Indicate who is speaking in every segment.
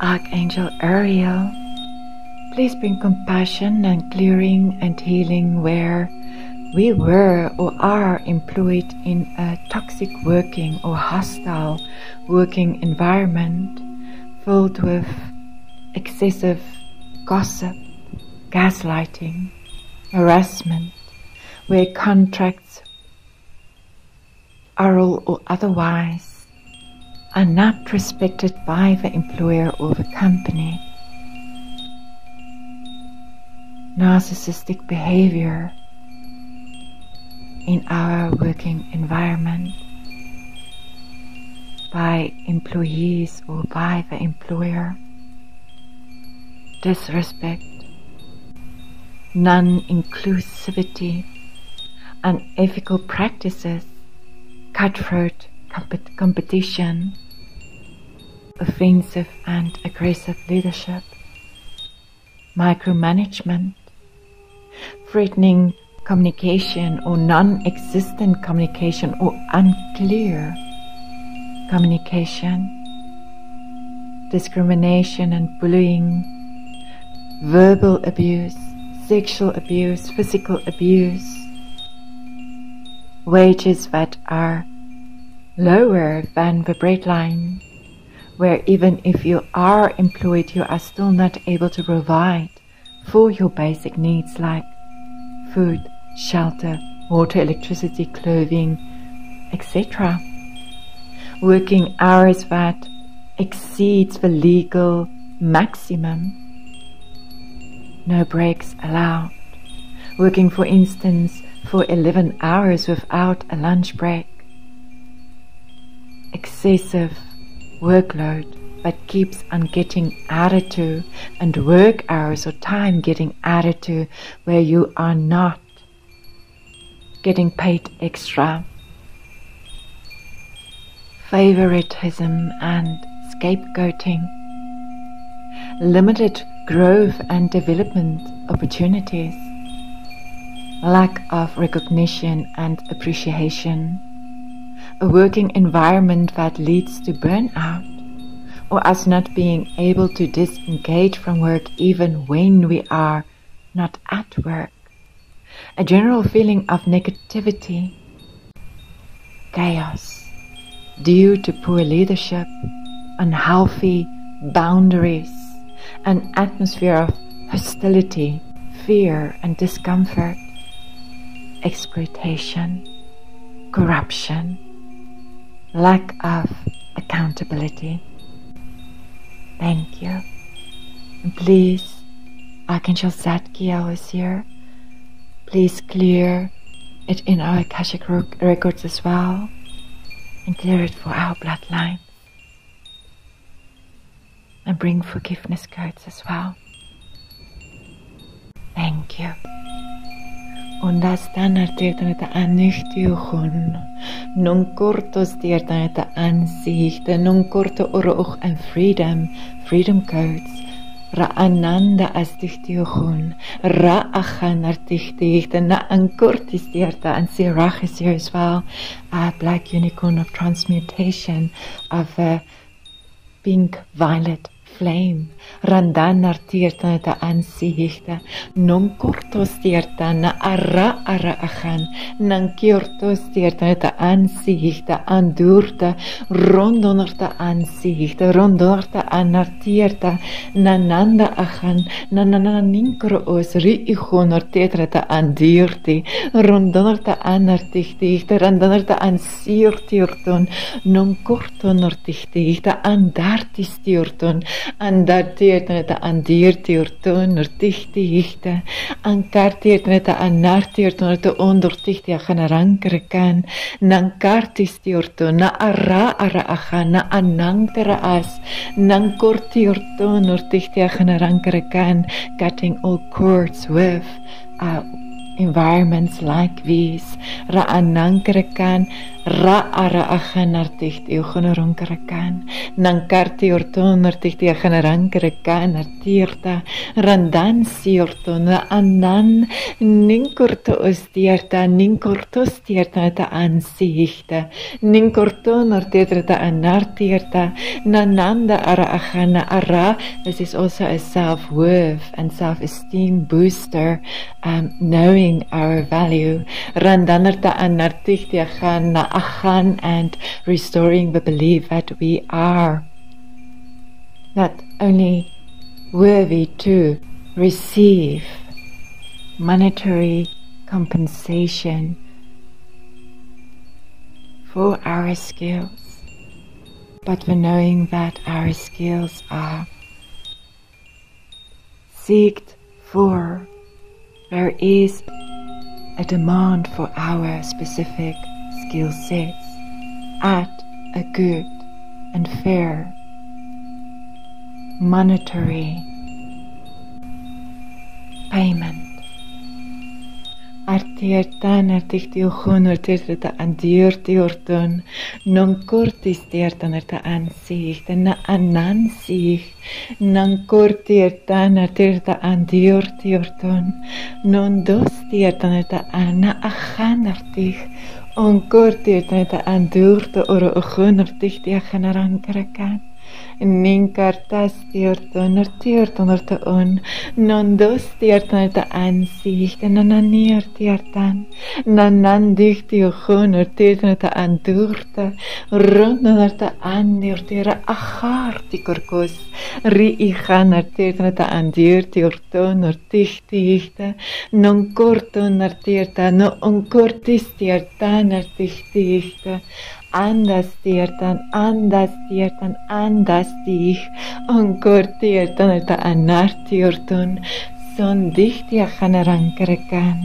Speaker 1: Archangel Uriel, please bring compassion and clearing and healing where we were or are employed in a toxic working or hostile working environment filled with excessive gossip, gaslighting, harassment, where contracts, oral or otherwise, are not respected by the employer or the company. Narcissistic behavior in our working environment by employees or by the employer. Disrespect, non inclusivity, unethical practices, cutthroat comp- competition, offensive and aggressive leadership, micromanagement, threatening communication or non existent communication or unclear communication, discrimination and bullying, verbal abuse, sexual abuse, physical abuse, wages that are lower than the breadline, where even if you are employed, you are still not able to provide for your basic needs like food, shelter, water, electricity, clothing, etc. Working hours that exceeds the legal maximum. No breaks allowed. Working, for instance, for 11 hours without a lunch break. Excessive workload that keeps on getting added to, and work hours or time getting added to where you are not getting paid extra. Favoritism and scapegoating, limited growth and development opportunities, lack of recognition and appreciation, a working environment that leads to burnout or us not being able to disengage from work even when we are not at work. A general feeling of negativity, chaos, due to poor leadership, unhealthy boundaries, an atmosphere of hostility, fear, and discomfort, exploitation, corruption, lack of accountability. Thank you. And please, Archangel Zadkiel is here. Please clear it in our Akashic records as well and clear it for our bloodline. And bring forgiveness codes as well. Thank you. Undastanartirtaneta annichtiochun, non cortos tirtaneta ansichte, non corto oroch and freedom, freedom codes. Ra ananda astichtiochun, ra achan artichtichte, na ankortis tirta, and sirach is here as well, a black unicorn of transmutation, of a pink violet flame randanar tirta ta ansihta non kortos tirta na ara ara achan nan kiortos tirta ta ansihta andurta rondonarta ansihta rondonarta anartirta nananda achan nanana ninkro os ri ichonor tetra ta andirti rondonarta anartichtichta rondonarta ansirtirton non kortonortichtichta andartistirton andartirtaneta andirtirtun urtichtichta ankartirtaneta anartirtuneta ondurtichtia ganarankrekan nankartistirtun na ara ara achana anangtera as. Nankortirtun urtichtia ganarankrekan cutting all cords with uh, environments like these. Ra'anankarakan ra'ara achanarticht eugonorunkarakan er nankarti orton articht achanarankarakan er artirta er randan siorton anan ninkurto ostierta ninkurto stierta ta ansichta ninkurton artirta anartirta nananda ara achana ara this is also a self-worth and self-esteem booster um, knowing our value. Randanerta anarticht achan achan and restoring the belief that we are. Not only worthy to receive monetary compensation for our skills, but for knowing that our skills are seeked for, there is a demand for our specific skill sets at a good and fair monetary payment. Artiertan artichtio honor tirta andirti orton non cortis tiertan erta ansich na anansich non cortiertan artirta andirti orton non dos tiertan erta ana achanartich on cortiertan erta andurta oro ochonartich tiachan arankarakan Nin cartas tiertonar tiertonar ta on. Non dos tiertonar ta ansich ta nananir tiertan. Nanan dich tiochonar tiertonar ta andurta. Rondonar ta anir tiera achar tikorkos. Ri ichanar tiertonar ta andir tiertonar tich tichta. Non cortonar tierta no on cortis tiertanar tich tichta. Andas tiertan, andas tiertan, andas dich, onkor tiertan, eta anar tiertun, son dichtia chanarankerekan.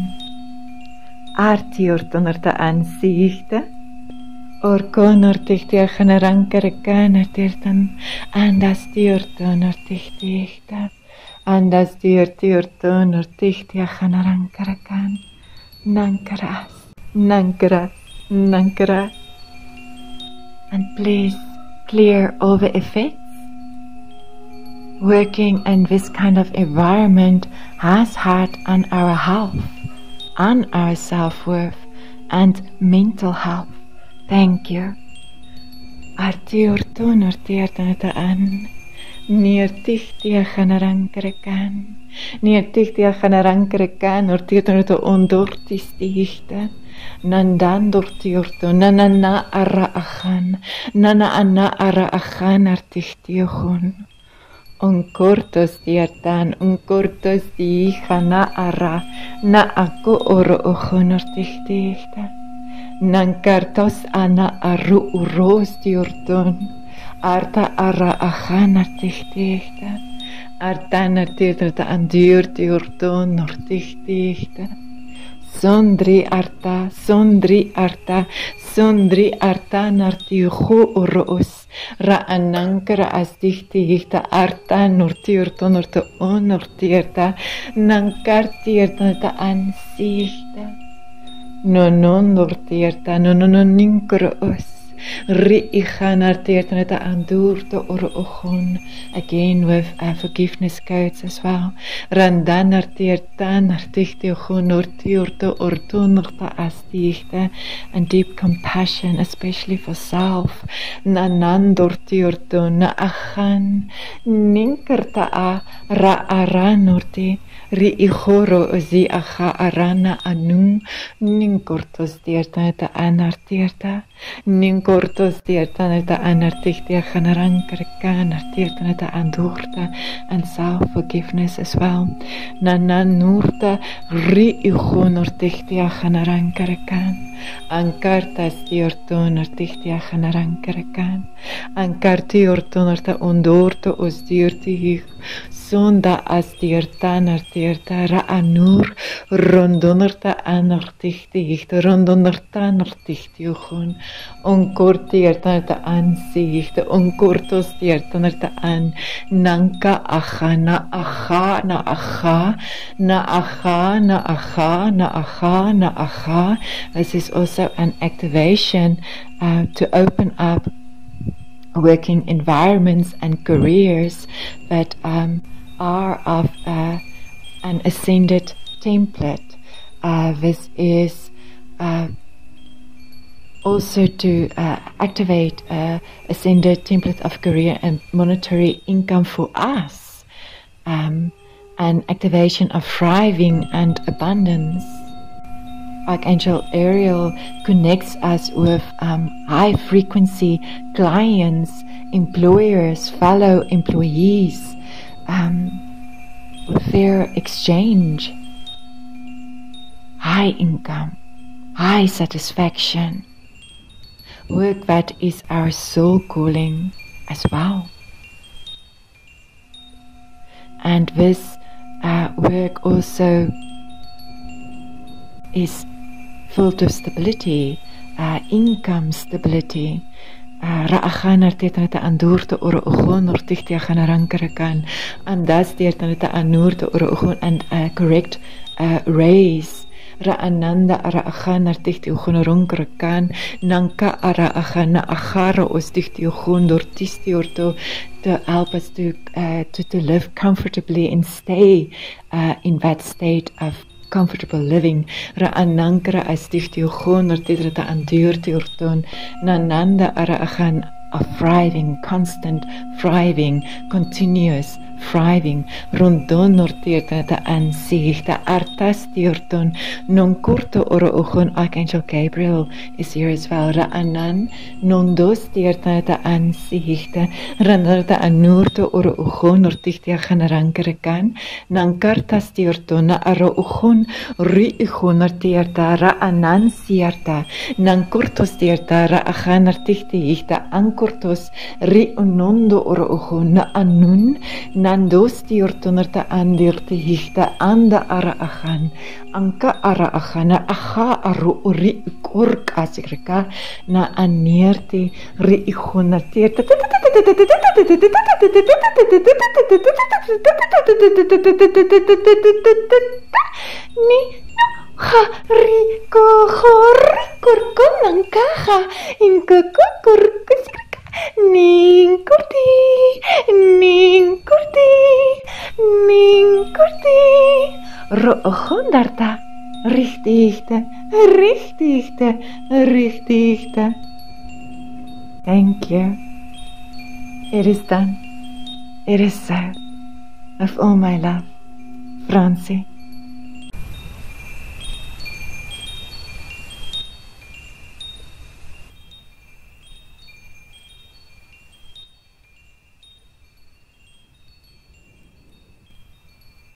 Speaker 1: Artiorton erta ansichte, orkon ortichtia chanarankerekan, ertirtan, andas tiertun, ortichtichte, andas tiertiertun, ortichtia chanarankerekan. Nankaras, nankaras, nankaras and please clear all the effects. Working in this kind of environment has had on our health, on our self worth, and mental health. Thank you. An. Nier. Nier ondortis. Nandan dortiurto, nanana ara achan, nana ana ara achan artichtiochun. Un cortos tiertan, un cortos di na ara, na aku oro ochon artichtichta. Nan kartos ana aru uros tiurton, arta ara achan artichtichta. Artan artichta andur tiurton artichtichta. Sondri arta, sondri arta, sondri arta nartihu urus, ra anankara asdihti hikta arta nortiurto norto onortierta, nankartierta ansilta, nonon nortierta, nonon ninkrus. Arteertaneta andurto or ochon. Again with uh, forgiveness codes as well. Randan arteertan artichte ochon ortiurto ortunorta astichte. And deep compassion, especially for self. Nanan dortiurto na achan. Ninkerta a ra aranorti. ri ihoro zi aha arana anu nin kortos dierta eta anartierta, nin kortos dierta eta anartichtia hanaran karkan artiertan eta andurta, and sau forgiveness as well. Nana nurta ri honortichtia hanaran karta ankarta stierton artichtia hanaran karkan, ankarti orton arta ondorto os dierti hich, sonda astirta nartirta ra'anur rondonerta anartichticht rondonerta nartichtiuchun onkortirta ta ansicht onkortostirta narta an nanka acha na acha na acha na acha na acha na acha this is also an activation uh, to open up working environments and careers that um, are of uh, an ascended template. Uh, this is uh, also to uh, activate a ascended template of career and monetary income for us, um, an activation of thriving and abundance. Archangel Uriel connects us with um, high frequency clients, employers, fellow employees, um, fair exchange, high income, high satisfaction, work that is our soul calling as well. And this uh, work also is full of stability, uh, income stability. Uh, Ra'achan artetana andurta ora ugon ortichtia ganarankarakan and that's the artanata anurta ora ugon and uh, correct uh, raise. Ra'ananda ara'achan artichti ugon ronkarakan nanka ara'achan na achara ostichti ugon dortisti orto to help us to, uh, to, to live comfortably and stay uh, in that state of comfortable living. Ra anankara astifti ukhonor tidrata andiurti urton nananda ara akhan a thriving, constant thriving, continuous thriving. Rondon ortirta ta ansicht, artas tirton, non curto oro uchon Archangel Gabriel is here as well. Ra anan, non dos tirta ta ansicht, ranarta anurto oro uchon ortichtia ganarankarakan, nan kartas tirton aro uchon, ri uchon ortirta, ra anan sierta, nan curtos tirta, ra achan artichti ichta, ankurtos, ri unondo oro uchon na anun, nandosti ortonerta hihta anda ara achan angka ara achana acha aru ri kork asikrika na anirti ri ichunartirta ni ha ri ko hor korko nangkaha inka korkus Ning kurti, ning kurti, ning kurti. Rogondarta, richtigte, richtigte, richtigte. Thank you. It is done. It is said Of all my love, Francie.